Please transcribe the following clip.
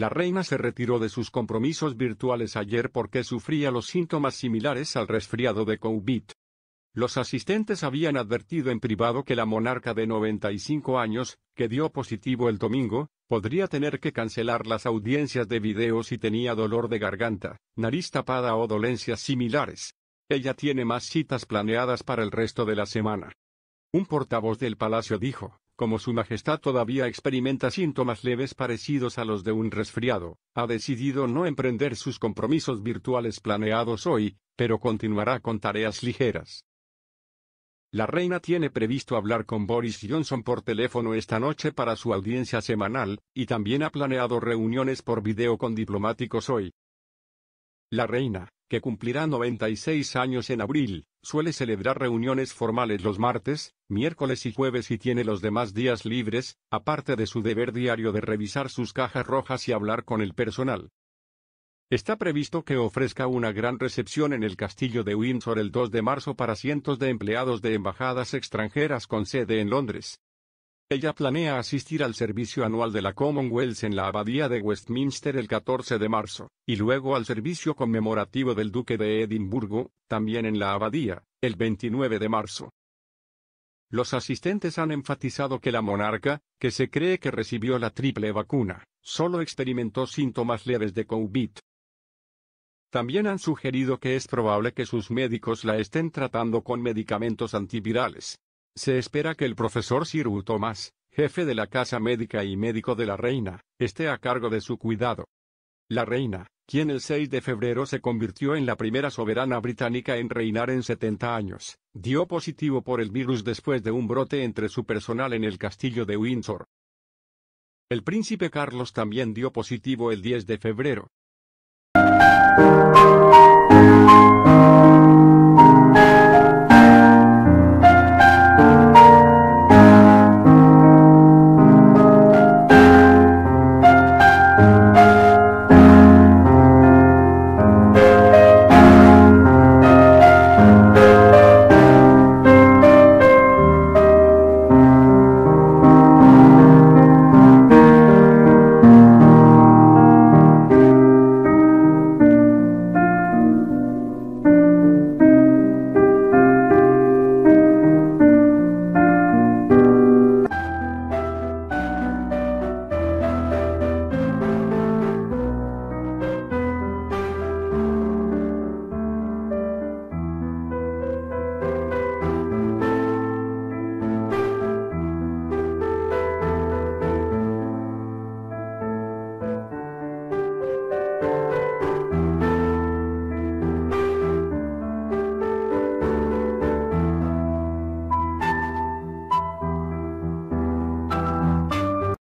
La reina se retiró de sus compromisos virtuales ayer porque sufría los síntomas similares al resfriado de COVID. Los asistentes habían advertido en privado que la monarca de 95 años, que dio positivo el domingo, podría tener que cancelar las audiencias de video si tenía dolor de garganta, nariz tapada o dolencias similares. Ella tiene más citas planeadas para el resto de la semana. Un portavoz del palacio dijo, como Su Majestad todavía experimenta síntomas leves parecidos a los de un resfriado, ha decidido no emprender sus compromisos virtuales planeados hoy, pero continuará con tareas ligeras. La reina tiene previsto hablar con Boris Johnson por teléfono esta noche para su audiencia semanal, y también ha planeado reuniones por video con diplomáticos hoy. La reina, que cumplirá 96 años en abril, suele celebrar reuniones formales los martes, miércoles y jueves y tiene los demás días libres, aparte de su deber diario de revisar sus cajas rojas y hablar con el personal. Está previsto que ofrezca una gran recepción en el castillo de Windsor el 2 de marzo para cientos de empleados de embajadas extranjeras con sede en Londres. Ella planea asistir al servicio anual de la Commonwealth en la Abadía de Westminster el 14 de marzo, y luego al servicio conmemorativo del Duque de Edimburgo, también en la Abadía, el 29 de marzo. Los asistentes han enfatizado que la monarca, que se cree que recibió la triple vacuna, solo experimentó síntomas leves de COVID. También han sugerido que es probable que sus médicos la estén tratando con medicamentos antivirales, se espera que el profesor Cyril Thomas, jefe de la Casa Médica y médico de la reina, esté a cargo de su cuidado. La reina, quien el 6 de febrero se convirtió en la primera soberana británica en reinar en 70 años, dio positivo por el virus después de un brote entre su personal en el castillo de Windsor. El príncipe Carlos también dio positivo el 10 de febrero.